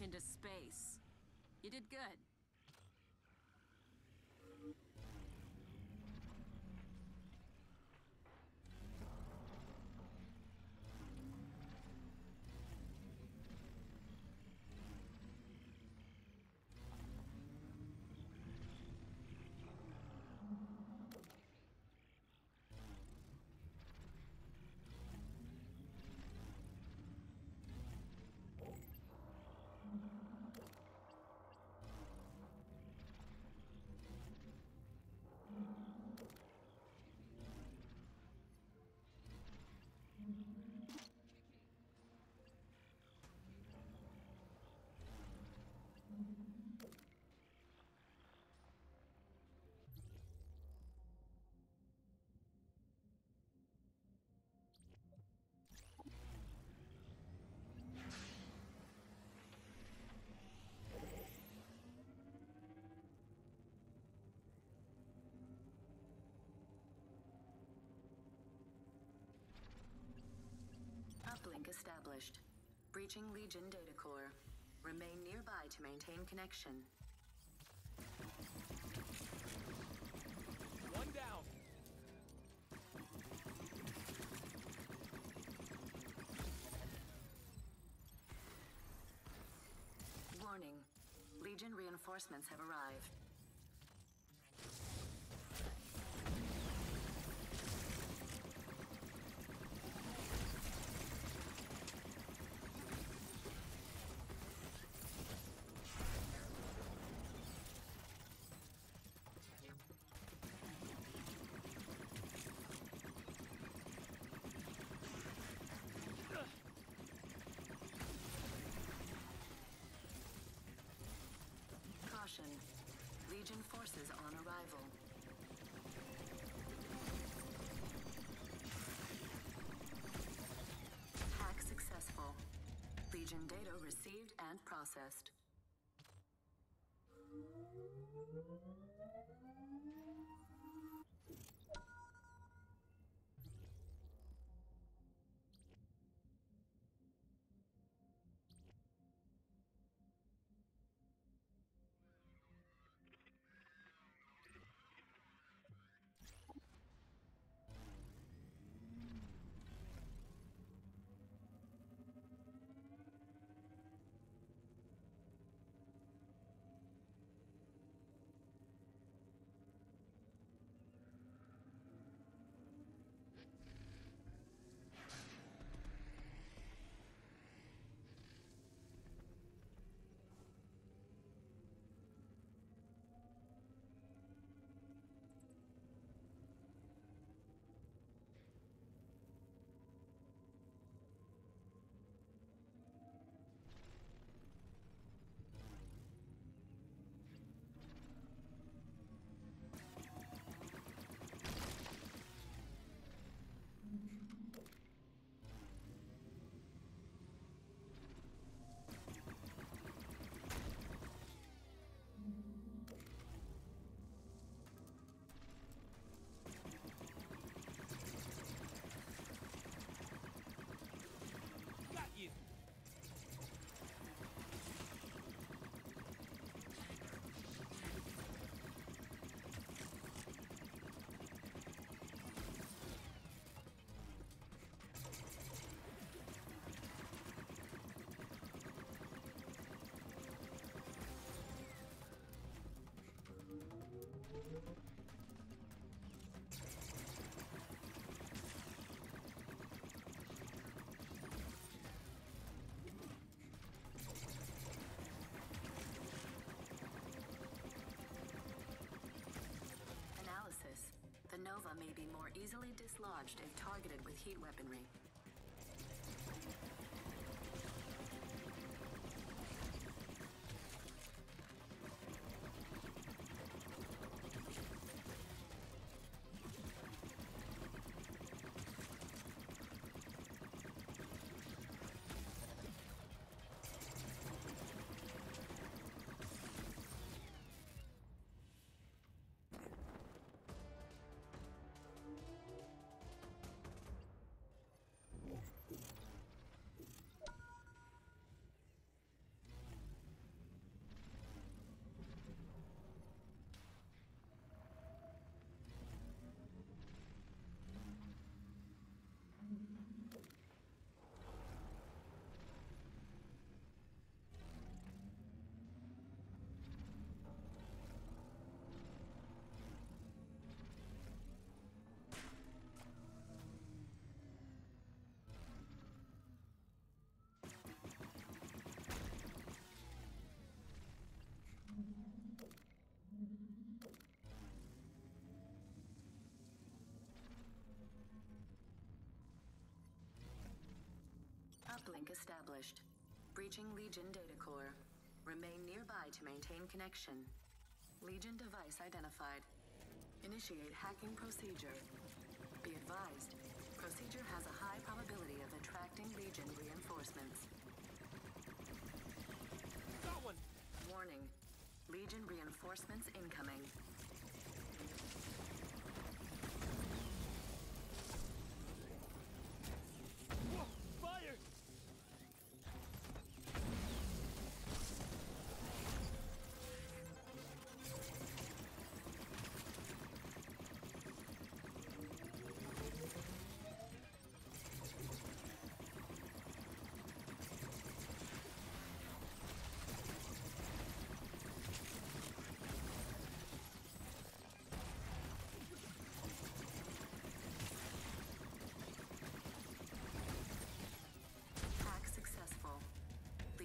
into space. You did good. Established. Breaching Legion data core. Remain nearby to maintain connection. One down. Warning. Legion reinforcements have arrived. Legion forces on arrival. Hack successful. Legion data received and processed. May be more easily dislodged if targeted with heat weaponry. Established. Breaching Legion data core. Remain nearby to maintain connection. Legion device identified. Initiate hacking procedure. Be advised, procedure has a high probability of attracting Legion reinforcements. Got one! Warning, Legion reinforcements incoming.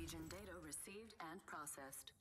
Legion data received and processed.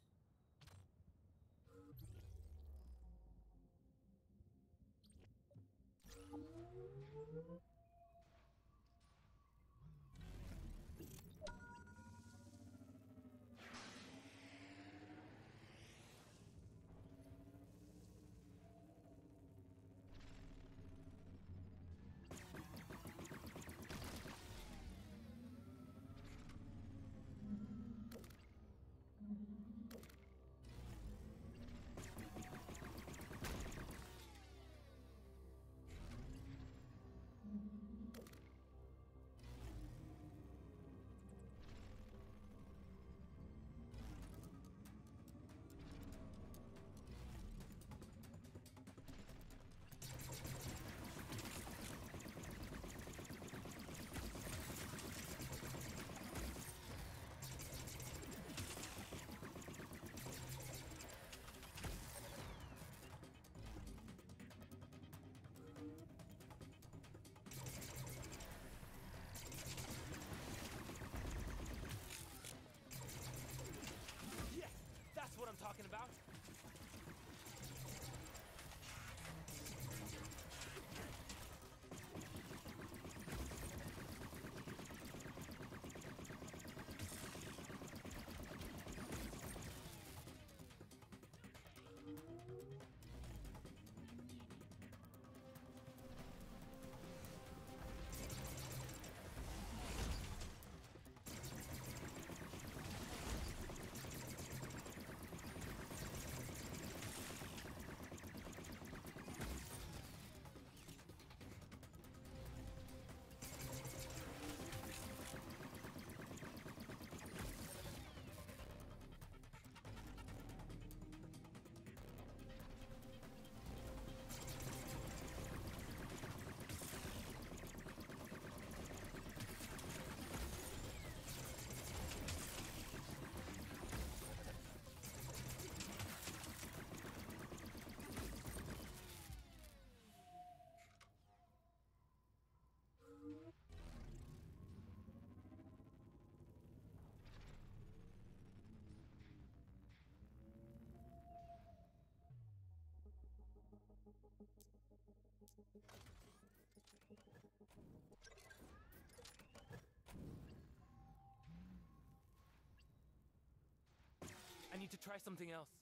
To try something else.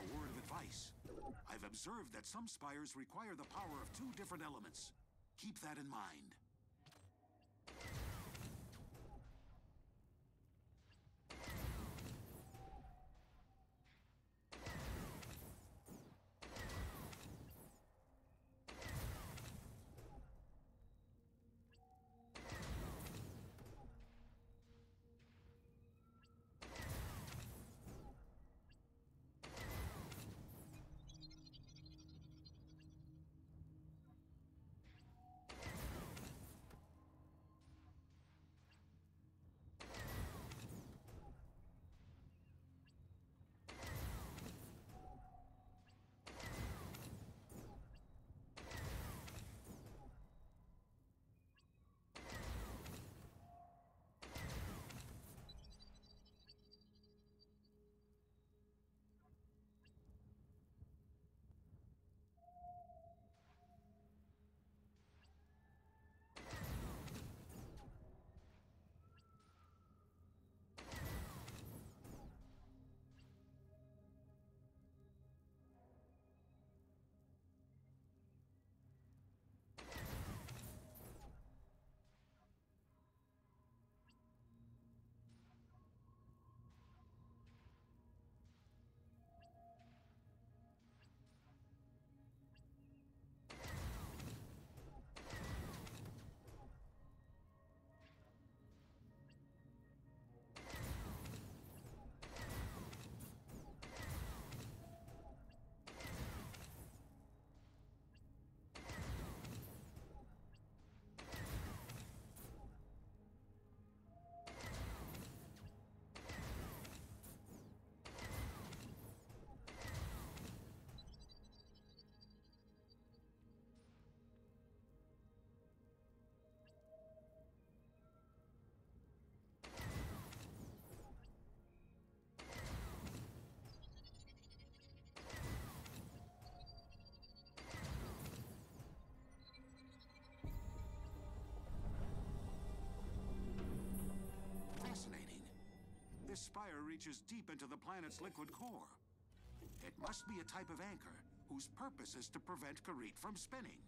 A word of advice. I've observed that some spires require the power of two different elements. Keep that in mind. Spire reaches deep into the planet's liquid core. It must be a type of anchor whose purpose is to prevent Kirite from spinning.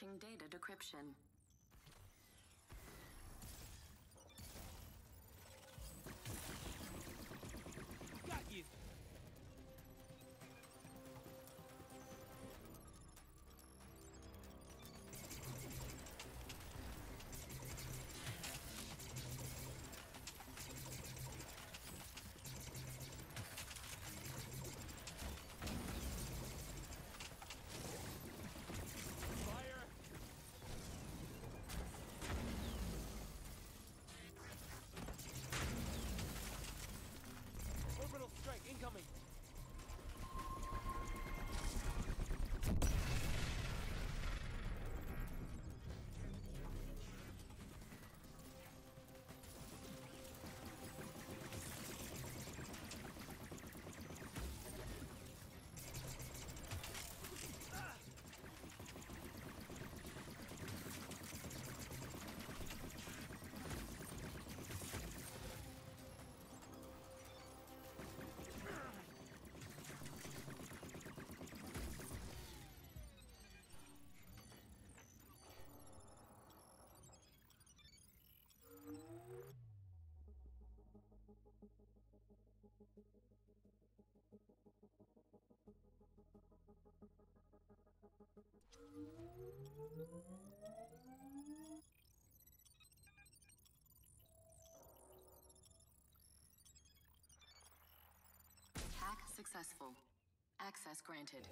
Launching data decryption. Hack successful. Access granted.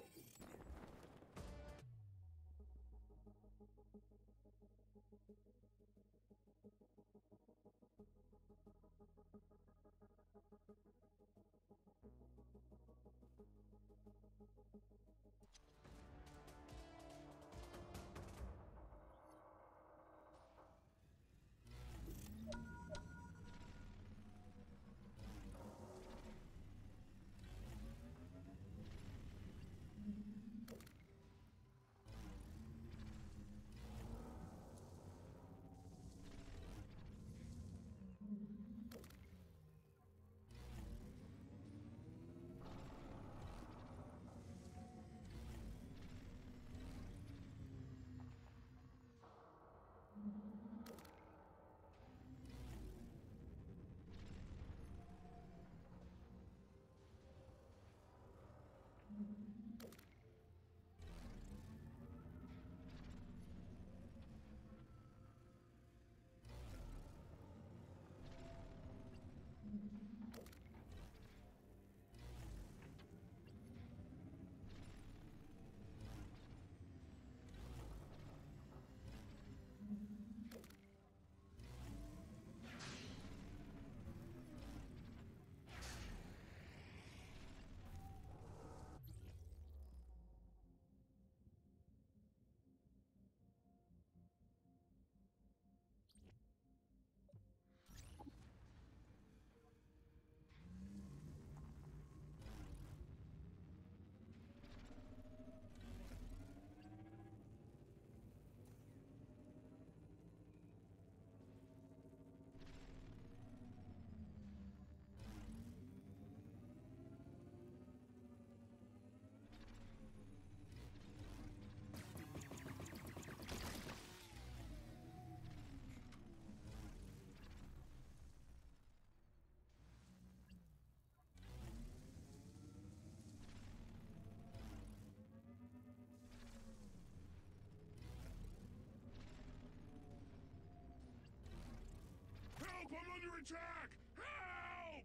Attack! Help!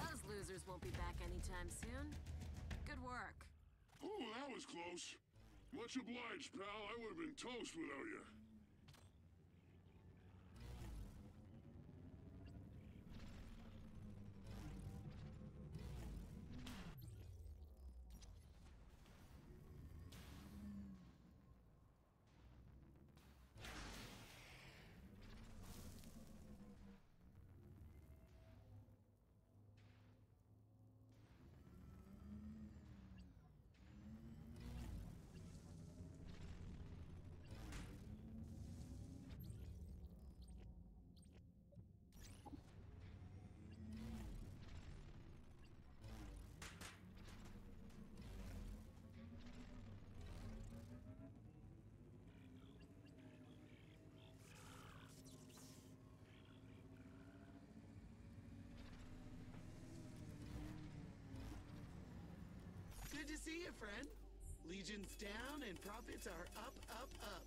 Those losers won't be back anytime soon. Good work. Ooh, that was close. Much obliged, pal. I would have been toast without you. See you, friend. Legion's down and profits are up, up, up.